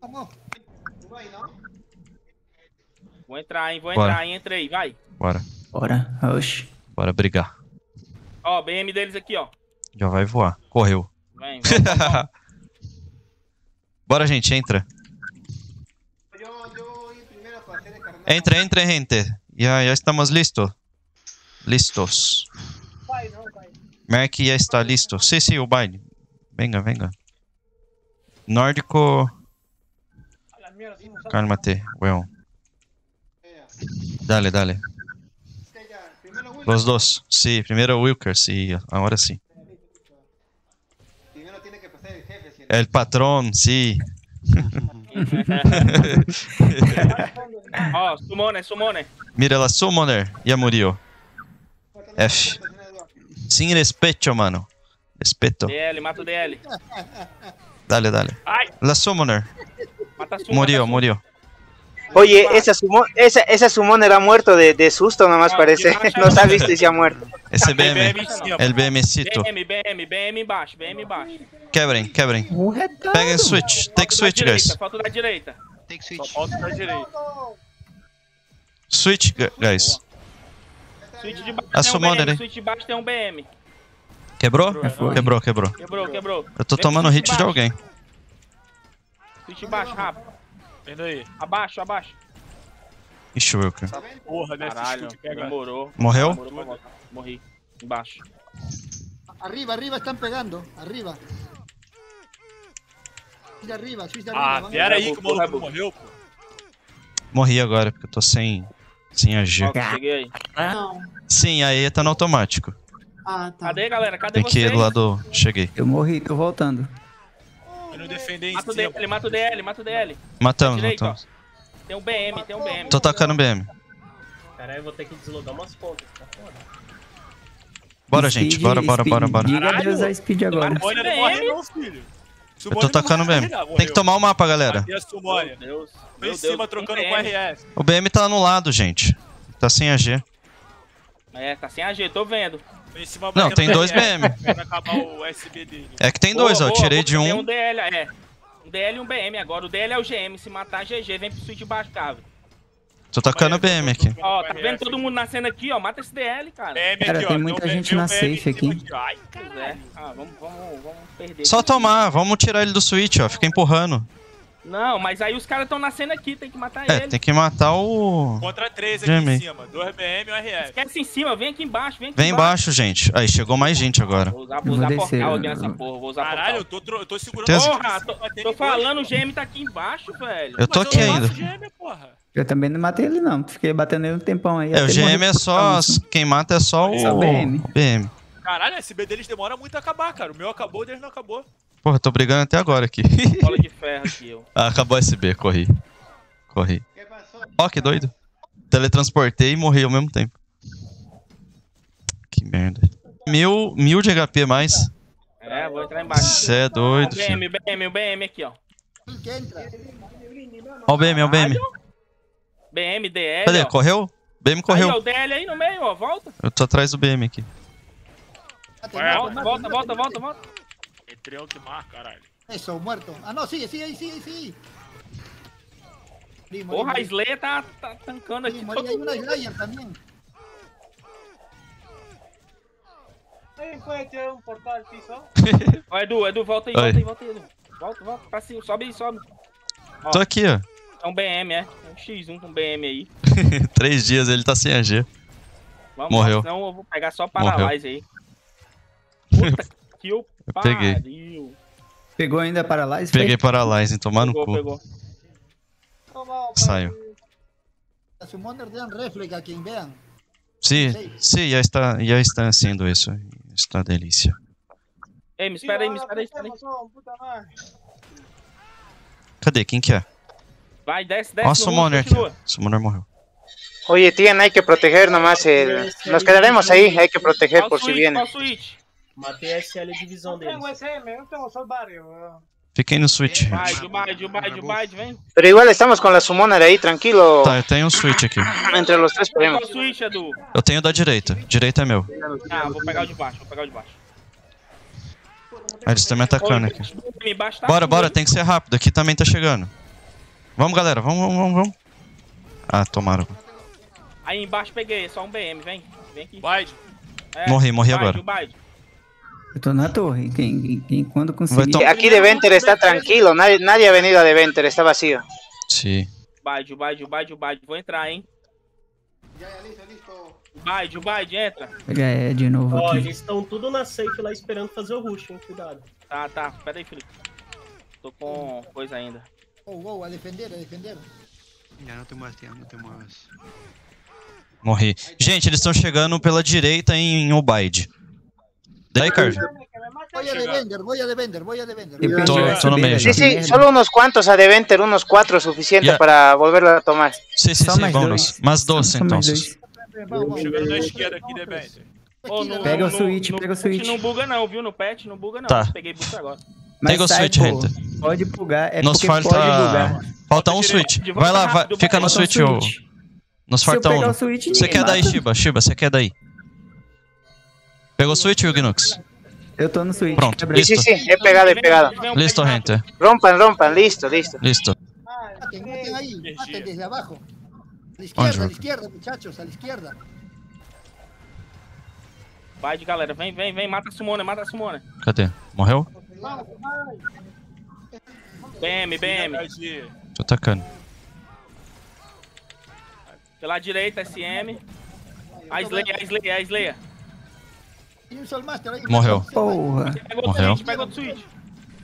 Vamos. Vou entrar, hein? Vou Bora. entrar, hein? Entrei, vai. Bora. Bora, oxe. Bora brigar. Ó, BM deles aqui, ó. Já vai voar. Correu. Vem, vamos. Bora, gente, entra. Entra, entra, gente. Ya estamos listos. Listos. Merck ya está listo. Sí, sí, o baile. Venga, venga. Nórdico. Cálmate, weón. Dale, dale. Los dos. Sí, primero Wilker, sí, ahora sí. Primero tiene que pasar el jefe. Si El patrón, sí. Ó, Summoner, Summoner. Mira la Summoner. Ya murió. F. Sin respeto, mano. Respeto. DL, mata o DL. Dale, dale. Ai, La Summoner. Murió, murió. Oye, esa sumo, esa, esa summoner ha muerto de, de susto nomás Ah, parece. que baja Nos ha visto y se ha muerto. Esse BM. El BMcito. BM, BM, BM embaixo, BM embaixo. Quebrem, quebrem. Peguem switch. Take Falta da switch, direita, guys. Falta da direita. Take switch. Falta da direita. Switch, gu- guys. Switch de baixo A tem um Summoner, BM, hein? switch de baixo tem um BM. Quebrou? Já foi. Quebrou, quebrou. Quebrou, quebrou. Eu tô Vem tomando hit de baixo. alguém. Switch de baixo, rápido. Vendo aí. Abaixo, abaixo. Ixi, Wilker. Porra, né? Caralho, demorou. Morreu? Voltar. Morri. Embaixo. Arriba, arriba están pegando. Arriba. Switch de arriba, switch de Ah, arriba. pera aí que o maluco morreu, pô. Morri agora, porque eu tô sem, sem agir. Cheguei aí. Sim, aí tá no automático. Ah, tá. Cadê, galera? Cadê Aqui vocês? do lado. Cheguei. Eu morri, tô voltando. Eu não defender em Mata o. DL, mata o DL, mata o DL. Matamos, Direito, matamos. Tem um BM, tem um BM. Tô tacando BM. Caralho, eu vou ter que deslogar umas pontas, tá foda. Bora, Speed, gente. Bora, bora, speed. bora, bora. Diga adeus a speed agora. Sumônia não BM. morre não, filho. Eu Sumônia tô tacando BM. Tem que tomar o mapa, galera. Sumônia? Meu Deus. Tô em cima Deus, trocando com BM. RS. O BM tá anulado, gente. Tá sem AG. É, tá sem AG, tô vendo. Não, tem dois RS, BM. O. É que tem dois, Boa, ó. Eu boa, tirei de Tem um. um DL, é. Um DL e um BM agora. O DL é o GM. Se matar GG, vem pro switch de baixo, cara. Tô tacando BM aqui. Ó, tá vendo todo mundo nascendo aqui, ó? Mata esse DL, cara. BM Cara, aqui, tem ó. muita Tem gente na safe aqui. Ai, é. Ah, vamos, vamos, vamos perder. Só tomar, vamos tirar ele do switch, ó. Fica empurrando. Não, mas aí os caras estão nascendo aqui, tem que matar É, ele. tem que matar o. Contra três aqui Jamie. em cima. Dois BM e um RS. Esquece em cima, vem aqui embaixo, vem aqui Vem embaixo, gente. Aí, chegou mais gente agora. Vou usar, vou usar descer, portal aqui nessa porra, vou usar Caralho, eu tô, tro- eu tô segurando a Porra, tô, tem tô falando, o GM tá aqui embaixo, velho. Eu tô Mas aqui eu ainda. GM, porra. Eu também não matei ele, não. Fiquei batendo ele um tempão aí. É, o GM é só. Quem mata é só o. Só BM. BM. Caralho, a SB deles demora muito a acabar, cara. O meu acabou, o deles não acabou. Porra, tô brigando até agora aqui. Bola de ferro aqui, eu. ah, acabou SB, corri. Corri. Ó, que doido. Teletransportei e morri ao mesmo tempo. Que merda. Mil, mil de HP mais. É, vou entrar embaixo. Cê é O doido, filho. BM, o BM, o BM aqui, ó. Ó o BM, ó o BM. BM, DL, Cadê? ó. Correu? BM Aí, correu. ó, o DL aí no meio, ó, volta. Eu tô atrás do BM aqui. Volta, volta, volta, volta, volta. Entrei o que mais, caralho. Eso, muerto. Ah, no, sigue, sigue ahí, sigue ahí, sigue. Morí, morí, Porra, a. Slayer tá, tá tancando aqui morí. todo mundo. Slayer también. Alguém pode tirar um portal al piso? Ó, Edu, Edu, volta aí, Oi. volta aí, volta aí, Edu. Volta, volta, pra cima, sobe aí, sobe. Ó. Tô aqui, ó. É um BM, é. É um X1 com BM aí. Três dias ele tá sem AG. Vamos, Morreu. lá, senão eu vou pegar só Morreu. Paralyze aí. Puta que eu Eu peguei. pariu. Pegou ainda a Paralyze? Peguei Paralyze, tomar no Pegou, cu. pegou. Saiu. Vean. Sí, sí, ya está, ya está haciendo eso. Está delícia. Ei, me espera aí, me espera aí, espera aí. Cadê? Quem que é? Vai, desce, desce. Ó, no Summoner aqui. Summoner morreu. Oye, Tian, hay que proteger nomás el... Nos quedaremos ahí, hay que proteger por si switch, viene. qual switch? Matei a SL divisão deles. Barrio. Fiquei no switch. Vai, Jubaid, Jubaid, Jubaid, vem. Pero igual estamos con la Summoner ahí, tranquilo. Tá, eu tenho um switch aqui. Entre los tres podemos. Qual switch, Edu? Eu tenho o da direita. Direita é meu. Ah, vou pegar o de baixo, vou pegar o de baixo. Ah, eles estão me atacando aqui. Bora, bora, tem que ser rápido. Aqui também tá chegando. Vamos, galera. Vamos, vamos, vamos, vamos. Ah, tomaram. Aí embaixo peguei, só um BM, vem. Vem aqui. Biden. É, Morri, morri Bide, agora. o Eu tô na torre. Quem, quem, quem- quando Vai conseguir. to- Aquí de Venter está tranquilo, nadie, nadie ha venido a de Venter, está vacío. Sim. Bide, o Bide, o Bide, o Bide. Vou entrar, hein. Ya, ya, listo, listo. O Bide, o Bide, entra. Já é de novo Ó, aqui. eles estão tudo na safe lá esperando fazer o rush, hein? Cuidado. Tá, tá. Pera aí, Felipe. Tô com coisa ainda. Oh, wow, a defender, a defender. Ya no te muevas, tío, no te muevas. Morri. Gente, eles estão chegando pela direita em Ubaid. Daí, Card. Voy a defender, voy a defender, voy a já. Sí, sí, solo unos cuantos a de Venter, unos cuatro suficiente Ya. para volverlo a tomar. Sim, sim, Só sim, mais vamos. dois. Mais doce, Só então. mais dois. Vamos, vamos. Chegando na esquerda aqui, de Benter. Ô, no- Pega o switch, no pega o switch. Não buga não, viu? No pet não buga não. Tá. Peguei boost agora. Mas Pega o switch, gente. Pode bugar. É Nos falta. pode bugar. Falta um switch. Vai lá, vai. Fica no switch, ô. Nos falta um. Você quer daí. Shiba? Shiba, você quer daí? Pegou o switch, Hugnux? Eu tô no switch. Pronto, quebra. Sí, sí, listo. pegado, he pegado. Vem um Listo, gente. Rompan, rompan, listo, listo. Listo. Maten, maten ahí, maten desde abajo. A la izquierda, a la Roca? izquierda, muchachos, a la izquierda. Bide, galera. Vem, vem, vem. Mata a Sumona, mata a Sumona. Cadê? Morreu? BM, BM. Tô atacando. Pela direita, SM. A Slayer, a Slayer, a Slayer. Morreu. Porra. O Morreu. switch, pegou o switch.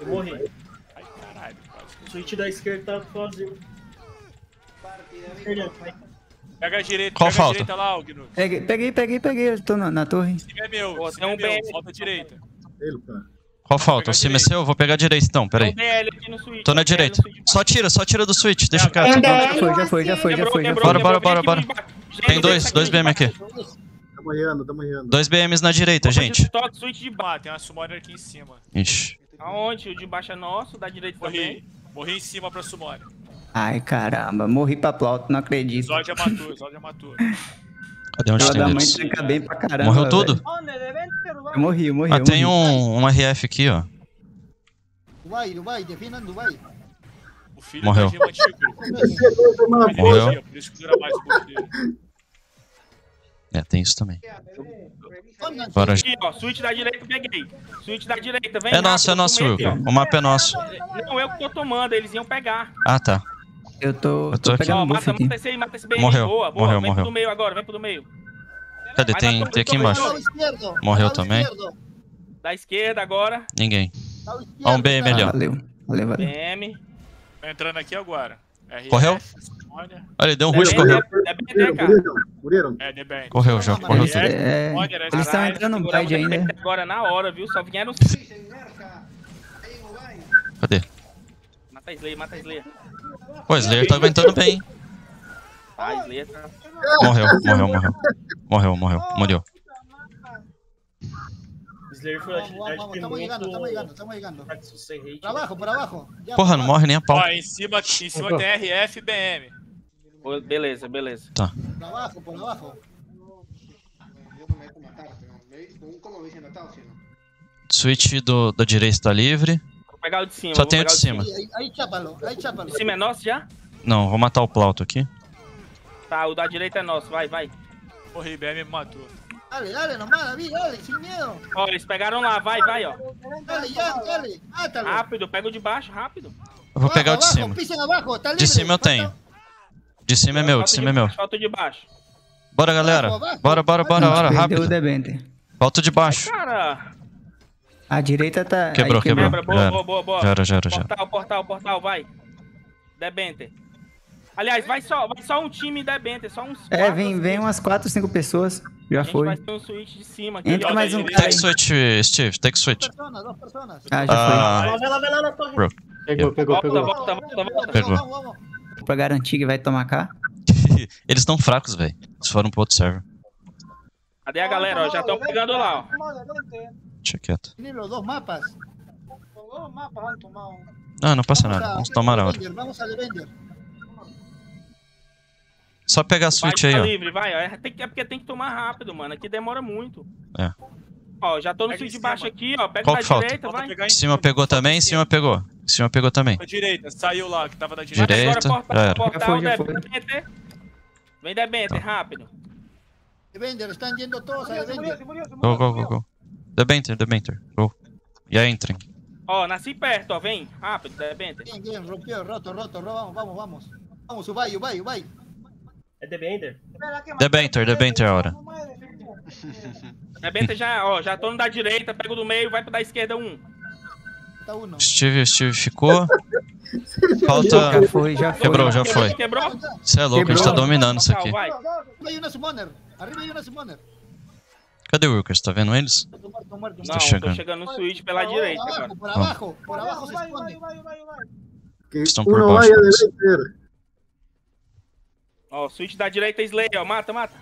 Eu morri. Ai, caralho. O switch da esquerda tá vai. Pega a direita, Qual pega falta? a direita lá, Ogno. Peguei, peguei, peguei, peguei. Eu tô na, na torre. Esse é meu, Pô, tem é um meu. BM. Falta a direita. Qual falta? O cima é seu? Eu vou pegar a direita então, Tem peraí. um DL aqui no switch. Tô na direita. Só tira, só tira do switch. Deixa É, quieto. Já foi, já foi, já foi, já. Bora, bora, bora, Tem dois, aqui dois BM aqui. Tá tá. Dois BMs na direita, Opa, gente. Toque, switch de baixo. Tem uma Summoner aqui em cima. Ixi. Aonde? O de baixo é nosso, da direita também. Morri. Morri em cima pra Summoner. Ai, caramba. Morri pra plauto, não acredito. Zod já matou, Zod já matou. Cadê onde tem mãe bem pra caramba. Morreu tudo? Eu morri, eu morri. Ah, eu tem morri. um, um RF aqui, ó. Dubai, Dubai, defiendan Dubai. O filho Morreu. Ele Morreu. magia, Por isso que dura mais o buff dele. É, tem isso também. Bora. Aqui, ó, switch da direita, peguei. Switch da direita, vem É nosso, é rápido, nosso, começo, Wilco. ó. O mapa é nosso. Não, eu que tô tomando, eles iam pegar. Ah, tá. Eu tô, Eu tô tô aqui. pegando Ó, mata, aqui. mata esse aí, mata esse BM. Morreu, Boa, boa. morreu, vem morreu. pro meio agora, vem pro meio. Cadê? Tem, tem aqui embaixo. Morreu também? Da esquerda agora. Ninguém. Ó, um BM ali, ó. Valeu, valeu, valeu. BM. Entrando aqui agora. Correu? Olha, ele deu um É rush, bem, correu. É cara. Murieron. É. Correu já, correu Eles tudo. é, Summoner, eles estão entrando no a ainda. direita Agora na hora, viu? Só vieram. Cadê? Mata a Slayer, mata a Slayer. Pô, Slayer tá aguentando bem. hein? Tá, a Slayer tá. Morreu, morreu, morreu. Morreu, morreu. Morreu. Slayer foi estamos llegando, estamos llegando, estamos llegando. Por abajo, por abajo. Ya, Porra, por não morre nem a pau. Ó, em cima, em cima tem RF e BM. Beleza, beleza. Por abajo, por abajo. Switch do, da direita tá livre. Vou pegar o de cima. Só tem o de cima. Ahí, ahí, ahí chápalo, ahí chápalo. O de cima é nosso já? Não, vou matar o Plauto aqui. Tá, o da direita é nosso. Vai, vai. Morri, BM me matou. Dale, dale nomás, David, dale, sin miedo. Ó, eles pegaram lá. Vai, vai, ó. Dale, ya, dale, mátalo. Rápido, pega o de baixo, rápido. Eu vou pegar o de cima. Libre. De cima eu tenho. De cima é meu, de cima é meu. Falta de baixo. Bora, galera. Bora, bora, bora, bora, rápido. Debenter. Falta o de baixo. Cara, A direita tá. Quebrou, aí quebrou. quebra. Boa, boa, boa, boa. Já era, já era, já era. Portal, portal, portal, vai. Debenter. Aliás, vai só, vai só um time Debenter, só uns É, quatro, vem, vem umas 4, 5 pessoas. Já A gente foi. vai ter um switch de cima aqui. Entra mais um cara Take aí. switch, Steve. Take switch. Personas, dos personas. Ah, já Ah, Vai lá, vai lá na torre. Pegou, pegou, Volta, pegou. volta, volta, volta. Pegou. Pra garantir que vai tomar cá. Eles estão fracos, velho. Eles foram pro outro server. Cadê a galera? Ó, já estão pegando lá, ó. Deixa quieto. Mapas. Ah, não passa Vamos nada. Vamos tomar a hora. Avenger, Vamos a Avenger. Só pegar a switch aí, ó. livre, vai. ó. É, que- é porque tem que tomar rápido, mano. Aqui demora muito. Ó, já tô no em de baixo aqui, ó. Pega Qual falta? direita, vai. em Cima pegou também, cima pegou. Cima pegou também. Da direita, saiu lá, que tava da direita. Direita. Agora já era. portal, Já foi, já da foi. Vem da Benter, rápido. Devender, están yendo todos se Go, go, go, go. The Banter. Go. Aí, entrem. Ó, nasci perto, ó. Vem, rápido, da Benter. Bien, bien, rompió, roto, roto, ro- vamos, vamos, vamos. Vamos, Ubay, Ubay, Ubay. Es de Bender. The Banter, the Banter ahora. Da Benter já, ó. Já tô no da direita, pego do meio, vai pro da esquerda um. Uno. Steve, Steve ficou. Falta. Já foi, já foi. Quebrou, já foi. Quebrou? Você é louco, a gente tá Quebrou. dominando isso aqui. Vai. Cadê o Wilkers? Tá vendo eles? Não, chegando. tô chegando no switch pela direita por abajo, por abajo se Vai, vai, vai, vai, Estão por baixo. Ó, switch da direita, Slay, ó. Mata, mata.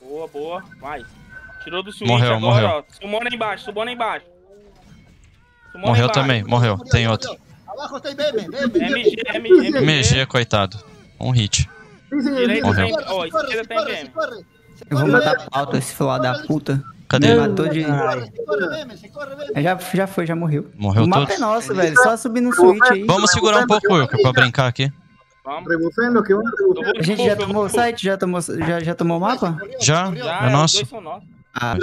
Boa, boa. Vai. Tirou do switch Morreu, agora, morreu. ó. Sumona embaixo, sumona embaixo. Morreu embaixo. também, morreu. Tem outro. Está IBM, BM. MG, MG. MG, coitado. Um hit. Direita. Morreu. tem. Ó, esquerda tem BM. Se Eu vou matar pauta esse filho da puta. Cadê? Me matou de. BM. Já, já foi, já morreu. Morreu o mapa todos? é nosso, velho. Só subir no switch aí. Vamos segurar um pouco Wilker pra brincar aqui. Vamos. A gente já tomou o site? Já tomou, já, já tomou o mapa? Já? Já, É os nosso. Ah,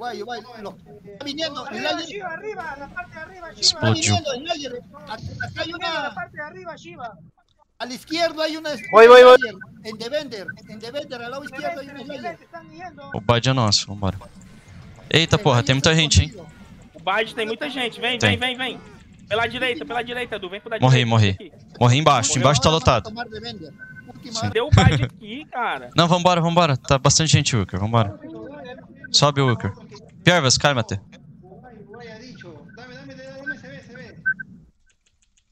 Pero, güey, pero, güey. Guay, guay, lo- Está viniendo, Arriba, Slayer. Shiva, arriba, la parte de arriba, Shiva. Está viniendo. Acá acá hay Mira la una. parte de arriba, Shiva. A la izquierda hay una. Voy, voy, voy. En Devender. En Devender, lado izquierdo hay una. O Bad é nosso, vambora. Eita porra, tem muita gente, hein? O Bide tem muita gente. Vem, Tem. vem, vem, vem. Pela direita, pela direita, Edu. Vem pro da Morri, direita. morri. aqui. Morri embaixo, embaixo tá lotado. Última. Deu o Bide aqui, cara. Não, vambora, vambora. Tá bastante gente, Wilker, vambora. Sobe o Wilker. Piervas, calma-te.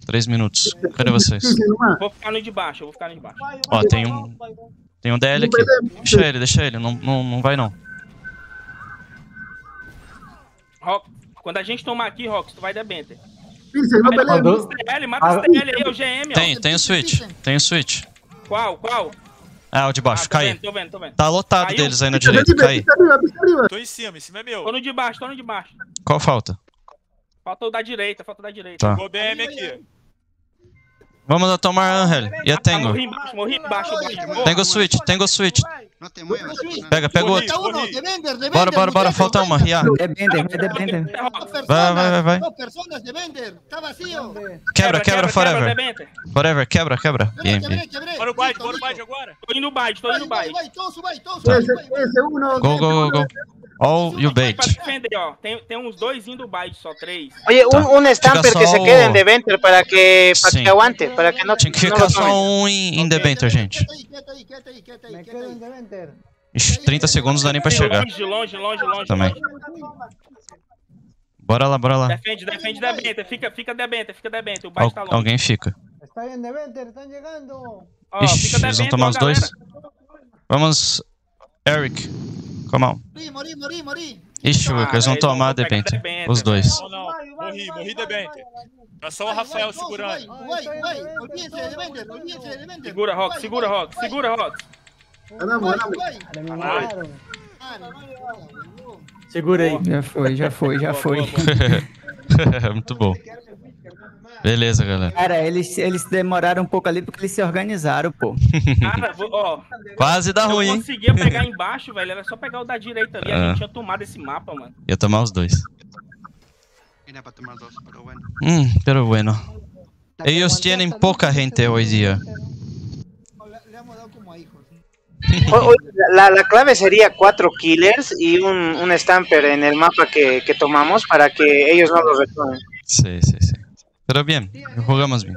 Três minutos. Cadê vocês? Vou ficar no de baixo, eu vou ficar no de baixo. Ó, tem um-. Tem um DL aqui. Deixa ele, deixa ele. Não, não, não vai não. Rock, quando a gente tomar aqui, Rox, tu vai dar Benter. Mata os TL, mata os TL aí, é o GM, ó. Tem, tem o switch. Tem o switch. Qual, qual? Ah, o de Ah, baixo, tô cai. vendo, tô vendo, tô vendo. Tá lotado Caiu. deles aí na direita, arriba, cai. pisa arriba, pisa arriba. Tô em cima, em cima é meu. Tô no de baixo, tô no de baixo. Qual falta? Falta o da direita, falta o da direita. Tá. Vou BM aqui. Vamos a tomar Angel. E a Ah, Tengo. morri embaixo, morri embaixo. Tengo switch, tengo switch. No te muevas. Pega, pega o outro. Bora, bora, bora. Falta uma. é Bender, é Bender. Personas, Vai, vai, vai, vai. Está vacío. Quebra, quebra, forever. Forever, quebra, quebra. Bien, bien. Bora o Listo, bora o Bide listo. agora. Tô indo no bite, tô indo no Vai, vai, bite. vai, Tá. ese uno. Go, go, go, go. All you bait. defender, ó. Tem, tem uns dois indo bite, só três. Oye, un, Tá. un stamper Fica que só se o- quede en Deventer para que, para Sim. que aguante, para que no, Tinha que ficar só um em, em Debentor, gente. Deventer. Ixi, 30 segundos não dá nem pra chegar. Longe, longe, longe, longe. Também. Bora lá, bora lá. Defende, defende da Benter. Fica, fica da Benter, fica da Benter. O bite Al- tá longe. alguém fica. Está en Deventer, están llegando. Ó, Ixi, eles vão tomar os dois. Vamos, Eric. Come on. Morí, morí, morí. Ixi, Ah, eles vão tomar. Debentor, Os dois. Não, não. Vai, vai, Morri, vai, morri vai. Tá só o Rafael segurando. Segura, Rock, segura, Rock, segura, Rock. Segura aí. Já foi, já foi, já foi. Muito bom. Beleza, galera. Cara, eles, eles demoraram um pouco ali porque eles se organizaram, pô. Cara, vou- ó. Quase dá eu ruim, hein? conseguia pegar embaixo, velho. Era só pegar o da direita ali. A Ah. gente tinha tomado esse mapa, mano. Ia tomar os dois. Bueno. Hum, pero bueno. Ellos tienen poca gente hoy día. Le, le hemos dado como a hijos. O- o- la, la clave sería cuatro killers y un, un stamper en el mapa que, que tomamos para que ellos no lo retomen. Sí, sí, sí. Pero bien, jugamos bien.